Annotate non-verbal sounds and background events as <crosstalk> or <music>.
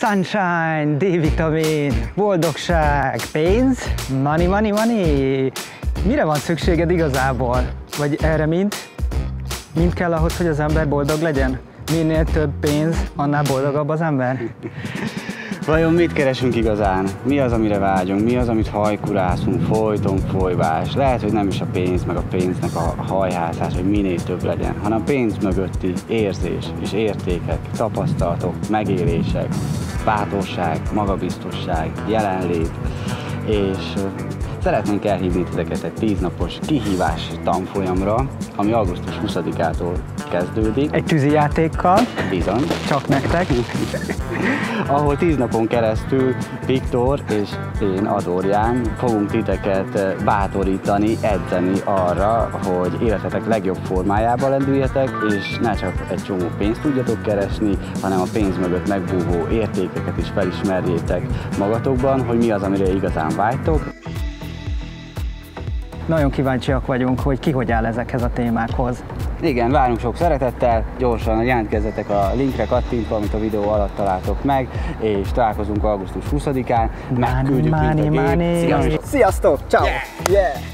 Sunshine, D-vitamin, boldogság, pénz, money, money, money. Mire van szükséged igazából? Vagy erre mind? Mind kell ahhoz, hogy az ember boldog legyen? Minél több pénz, annál boldogabb az ember? <laughs> Vajon mit keresünk igazán? Mi az, amire vágyunk? Mi az, amit hajkurászunk, folyton folyvás? Lehet, hogy nem is a pénz, meg a pénznek a hajhászás, hogy minél több legyen, hanem a pénz mögötti érzés és értékek, tapasztalatok, megélések, bátorság, magabiztosság, jelenlét, és szeretnénk elhívni titeket egy tíznapos kihívás tanfolyamra, ami augusztus 20-ától kezdődik. Egy tűzi játékkal. Bizony. Csak nektek. <laughs> ahol tíz napon keresztül Viktor és én, Adorján fogunk titeket eh, bátorítani, edzeni arra, hogy életetek legjobb formájába lendüljetek, és ne csak egy csomó pénzt tudjatok keresni, hanem a pénz mögött megbúvó értékeket is felismerjétek magatokban, hogy mi az, amire igazán vágytok. Nagyon kíváncsiak vagyunk, hogy ki hogy áll ezekhez a témákhoz. Igen, várunk sok szeretettel, gyorsan jelentkezzetek a linkre kattintva, amit a videó alatt találtok meg, és találkozunk augusztus 20-án, megküldjük Máni, mint a gép. máni. Sziasztok! Sziasztok! Ciao! Yeah. yeah.